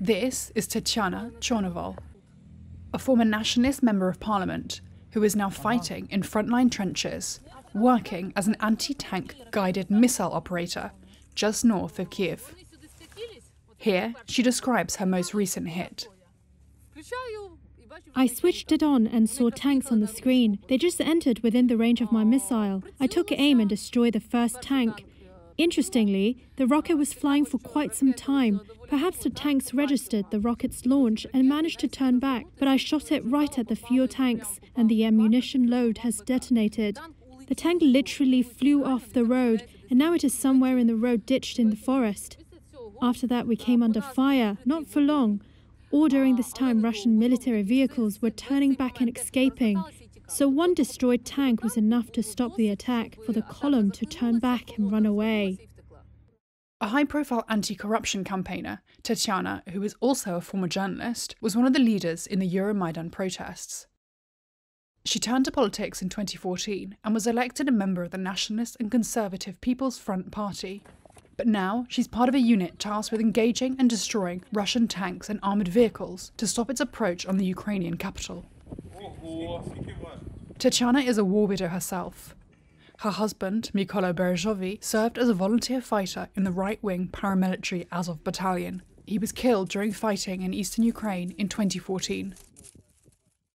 This is Tetyana Chornovol, a former nationalist member of parliament who is now fighting in frontline trenches, working as an anti tank guided missile operator just north of Kyiv. Here, she describes her most recent hit. I switched it on and saw tanks on the screen. They just entered within the range of my missile. I took aim and destroyed the first tank. Interestingly, the rocket was flying for quite some time. Perhaps the tanks registered the rocket's launch and managed to turn back, but I shot it right at the fuel tanks and the ammunition load has detonated. The tank literally flew off the road and now it is somewhere in the road ditched in the forest. After that, we came under fire, not for long. All during this time, Russian military vehicles were turning back and escaping. So one destroyed tank was enough to stop the attack for the column to turn back and run away. A high profile anti corruption campaigner, Tetyana, who is also a former journalist, was one of the leaders in the Euromaidan protests. She turned to politics in 2014 and was elected a member of the Nationalist and Conservative People's Front Party. But now she's part of a unit tasked with engaging and destroying Russian tanks and armoured vehicles to stop its approach on the Ukrainian capital. Tetyana is a war widow herself. Her husband, Mykola Berezovy, served as a volunteer fighter in the right wing paramilitary Azov battalion. He was killed during fighting in eastern Ukraine in 2014.